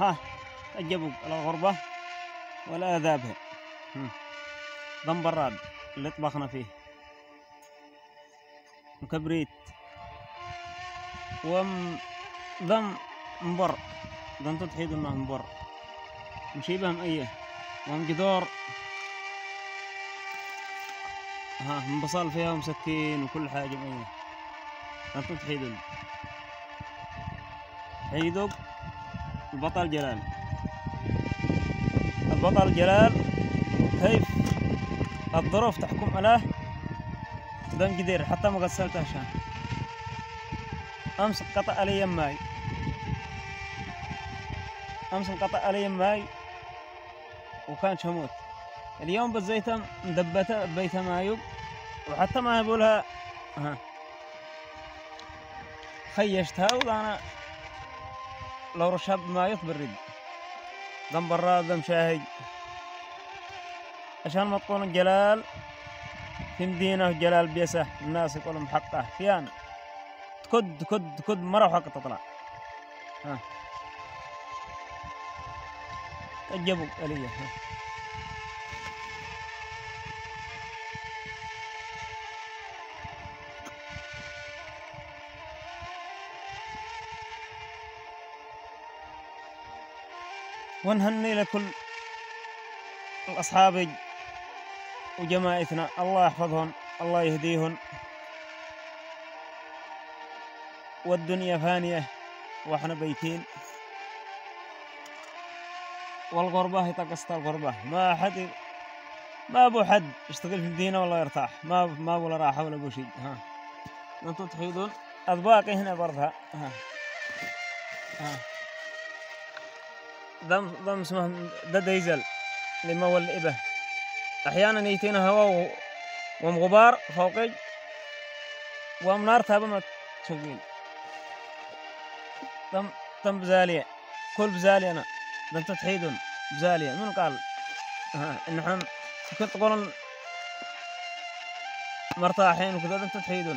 ها الجبق الغربة والآذابها هم. ضم براد اللي طبخنا فيه. وكبريت. وم ضم مبر. ضم تطحيد مع مبر. مشيبهم إيه وم جدور. ها من بصل فيها ومسكين وكل حاجة مية. ضم تطحيد حيدق البطل جلال. البطل جلال كيف الظروف تحكم عليه؟ دم قدير حتى ما غسلته عشان أمس قطع علي ماي أمس انقطع علي ماي وكان شموت اليوم بالزيتة مدبته ببيتها مايوب وحتى ما يقولها ها. خيشتها وأنا لو رشها بماي برد دم براد دم شاهي. عشان ما تكون الجلال في مدينة جلال بيسة الناس يقولوا محقة فيان تكد تكد تكد مرة وحق تطلع. ها. الجبل آلية ها. ونهني لكل أصحابي وجماعتنا. الله يحفظهم الله يهديهم. والدنيا فانية وإحنا بيتين. والغربة يتقسط الغربة. ما حد ما أبو حد يشتغل في المدينة والله يرتاح. ما ما ولا راحة ولا أبو شيء. ها. أنتم تحيدون؟ اطباقي هنا برضها ها. ها. ضم ضم اسمه ده ديزل لما هو الإبه. أحيانا يتينا هواء و- ومغبار فوقي ومنار تابا ما تشغيل تم تم بزالية كل بزالية أنا. ده أنت تحيدون بزالية. من قال؟ ها إن حم كنت تقولون مرتاحين وكذا ده أنت تحيدون